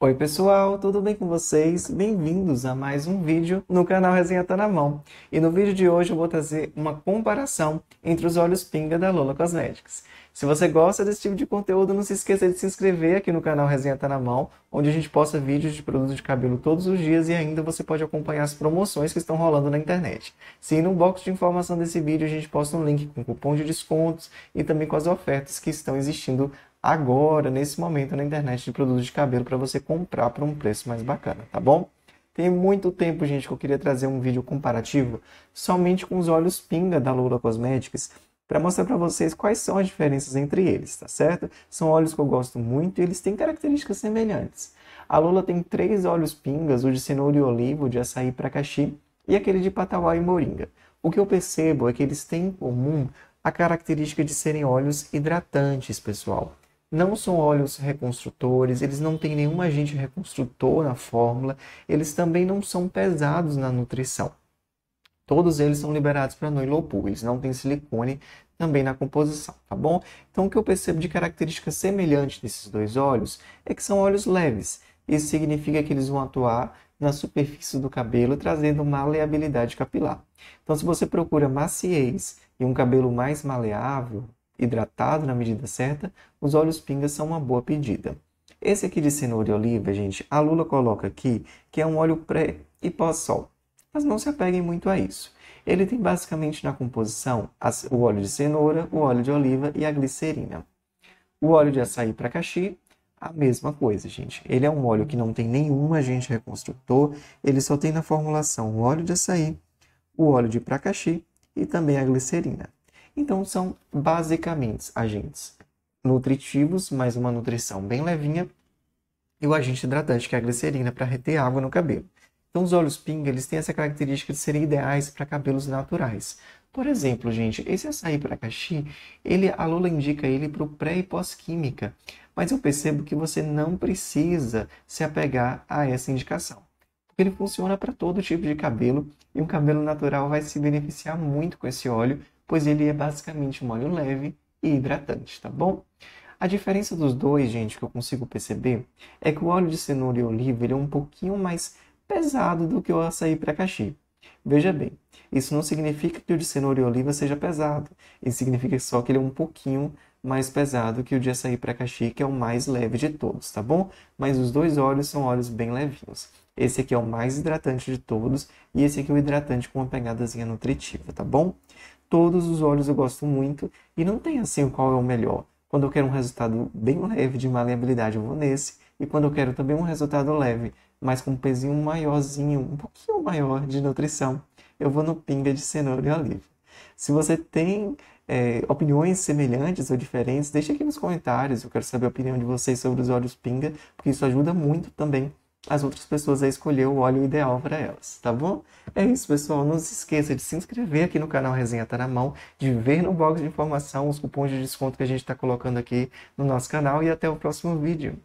Oi pessoal, tudo bem com vocês? Bem-vindos a mais um vídeo no canal Resenha Tá Na Mão. E no vídeo de hoje eu vou trazer uma comparação entre os olhos pinga da Lola Cosmetics. Se você gosta desse tipo de conteúdo, não se esqueça de se inscrever aqui no canal Resenha Tá Na Mão, onde a gente posta vídeos de produtos de cabelo todos os dias e ainda você pode acompanhar as promoções que estão rolando na internet. Sim, no box de informação desse vídeo a gente posta um link com cupom de descontos e também com as ofertas que estão existindo agora, nesse momento, na internet de produtos de cabelo para você comprar por um preço mais bacana, tá bom? Tem muito tempo, gente, que eu queria trazer um vídeo comparativo somente com os olhos pinga da Lula Cosmetics para mostrar para vocês quais são as diferenças entre eles, tá certo? São olhos que eu gosto muito e eles têm características semelhantes. A Lula tem três olhos pingas, o de cenoura e oliva, o de açaí para caxi e aquele de patauá e moringa. O que eu percebo é que eles têm em comum a característica de serem óleos hidratantes, pessoal não são óleos reconstrutores, eles não têm nenhum agente reconstrutor na fórmula, eles também não são pesados na nutrição. Todos eles são liberados para noilopool, eles não têm silicone também na composição, tá bom? Então o que eu percebo de característica semelhante desses dois óleos é que são óleos leves. Isso significa que eles vão atuar na superfície do cabelo, trazendo maleabilidade capilar. Então, se você procura maciez e um cabelo mais maleável, hidratado na medida certa, os óleos pingas são uma boa pedida. Esse aqui de cenoura e oliva, gente, a Lula coloca aqui que é um óleo pré e pós-sol. Mas não se apeguem muito a isso. Ele tem basicamente na composição o óleo de cenoura, o óleo de oliva e a glicerina. O óleo de açaí para caxi, a mesma coisa, gente. Ele é um óleo que não tem nenhum agente reconstrutor, ele só tem na formulação o óleo de açaí, o óleo de pracaxi e também a glicerina. Então, são basicamente agentes nutritivos, mais uma nutrição bem levinha, e o agente hidratante, que é a glicerina, para reter água no cabelo. Então, os óleos pinga, eles têm essa característica de serem ideais para cabelos naturais. Por exemplo, gente, esse açaí para caxi, ele, a Lula indica ele para o pré e pós-química, mas eu percebo que você não precisa se apegar a essa indicação. Porque ele funciona para todo tipo de cabelo e um cabelo natural vai se beneficiar muito com esse óleo, pois ele é basicamente um óleo leve e hidratante, tá bom? A diferença dos dois, gente, que eu consigo perceber, é que o óleo de cenoura e oliva ele é um pouquinho mais pesado do que o açaí para caxi. Veja bem, isso não significa que o de cenoura e oliva seja pesado. Isso significa só que ele é um pouquinho mais pesado que o de açaí para caxi, que é o mais leve de todos, tá bom? Mas os dois óleos são óleos bem levinhos. Esse aqui é o mais hidratante de todos e esse aqui é o hidratante com uma pegadazinha nutritiva, tá bom? Todos os óleos eu gosto muito e não tem assim qual é o melhor. Quando eu quero um resultado bem leve de maleabilidade, eu vou nesse. E quando eu quero também um resultado leve, mas com um pezinho maiorzinho, um pouquinho maior de nutrição, eu vou no pinga de cenoura e oliva. Se você tem é, opiniões semelhantes ou diferentes, deixe aqui nos comentários. Eu quero saber a opinião de vocês sobre os óleos pinga, porque isso ajuda muito também as outras pessoas a escolher o óleo ideal para elas, tá bom? É isso, pessoal. Não se esqueça de se inscrever aqui no canal Resenha Tá Na Mão, de ver no box de informação os cupons de desconto que a gente está colocando aqui no nosso canal e até o próximo vídeo.